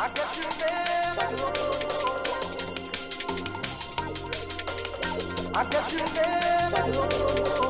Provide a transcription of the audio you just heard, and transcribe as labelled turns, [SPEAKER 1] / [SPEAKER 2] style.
[SPEAKER 1] I guess you never